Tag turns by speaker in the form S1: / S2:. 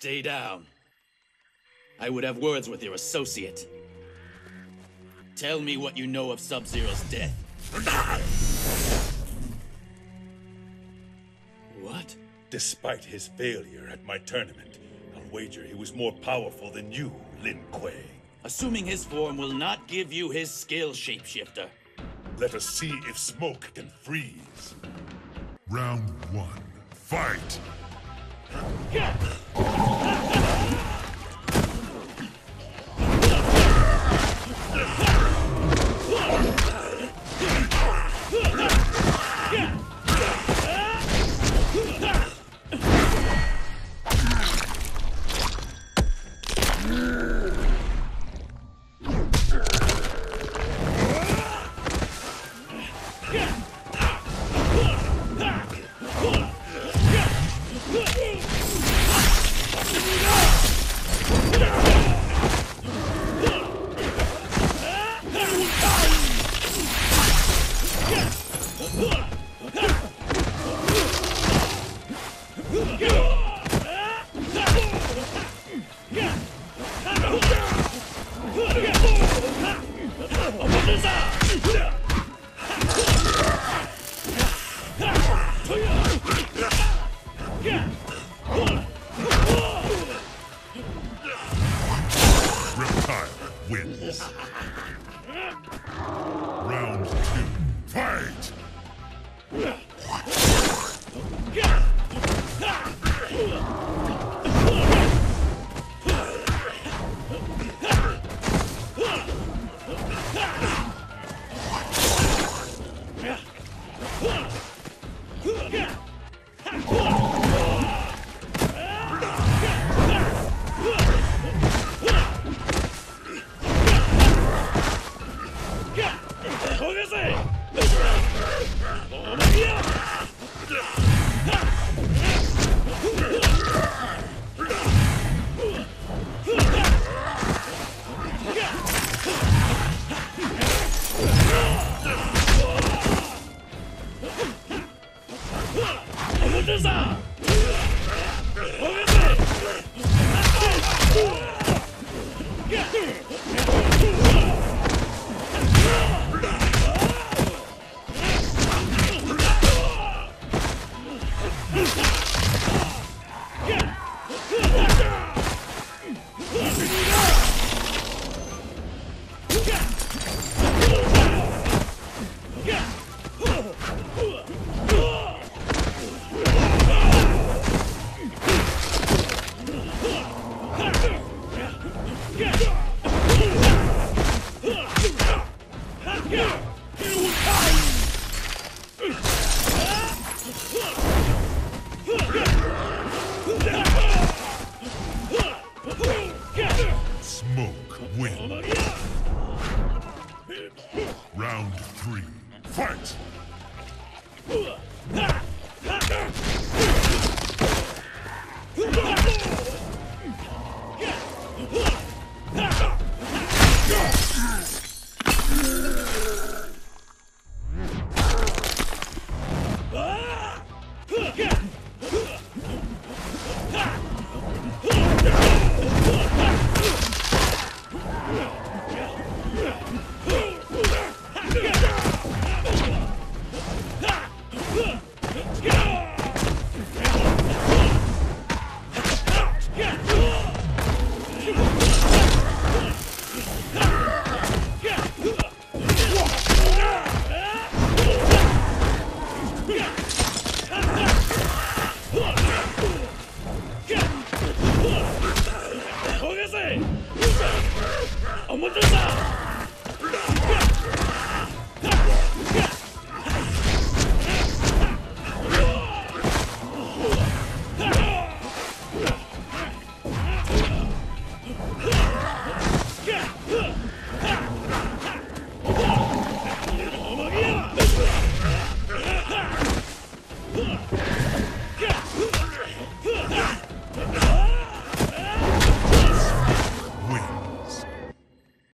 S1: Stay down. I would have words with your associate. Tell me what you know of Sub-Zero's death. What?
S2: Despite his failure at my tournament, I'll wager he was more powerful than you, Lin Kuei.
S1: Assuming his form will not give you his skill, Shapeshifter.
S2: Let us see if smoke can freeze.
S3: Round one. Fight! Round two. Fight!
S1: 焦がせお前やお待たせさお待たせ Yeah!
S3: Round three, fight!